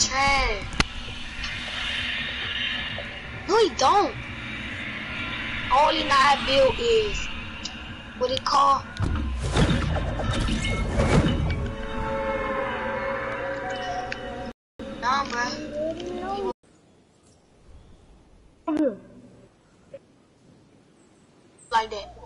Trash. No, he don't. All he not built is what it called. Nah, bro. Like that.